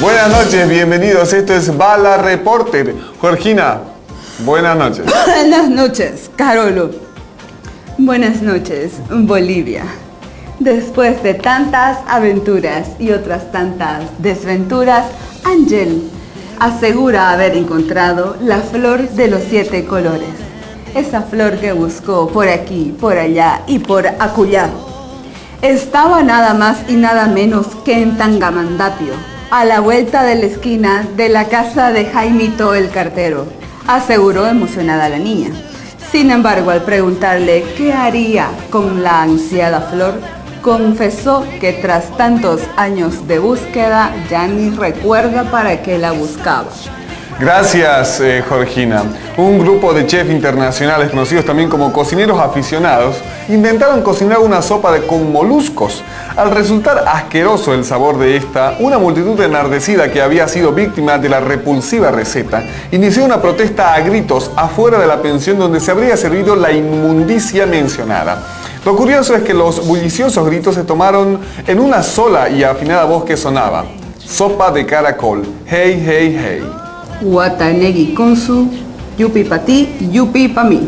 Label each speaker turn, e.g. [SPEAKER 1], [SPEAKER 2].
[SPEAKER 1] Buenas noches, bienvenidos. Esto es Bala Reporter. Georgina, buenas noches.
[SPEAKER 2] Buenas noches, Carolo. Buenas noches, Bolivia. Después de tantas aventuras y otras tantas desventuras, Ángel asegura haber encontrado la flor de los siete colores. Esa flor que buscó por aquí, por allá y por acullá. Estaba nada más y nada menos que en Tangamandapio, a la vuelta de la esquina de la casa de Jaimito el cartero, aseguró emocionada la niña. Sin embargo, al preguntarle qué haría con la ansiada flor, confesó que tras tantos años de búsqueda ya ni recuerda para qué la buscaba.
[SPEAKER 1] Gracias, eh, Georgina. Un grupo de chefs internacionales, conocidos también como cocineros aficionados, intentaron cocinar una sopa de, con moluscos. Al resultar asqueroso el sabor de esta, una multitud enardecida que había sido víctima de la repulsiva receta inició una protesta a gritos afuera de la pensión donde se habría servido la inmundicia mencionada. Lo curioso es que los bulliciosos gritos se tomaron en una sola y afinada voz que sonaba. Sopa de caracol. Hey, hey, hey.
[SPEAKER 2] Watanegi con su yupi pa ti, yupi pa mí.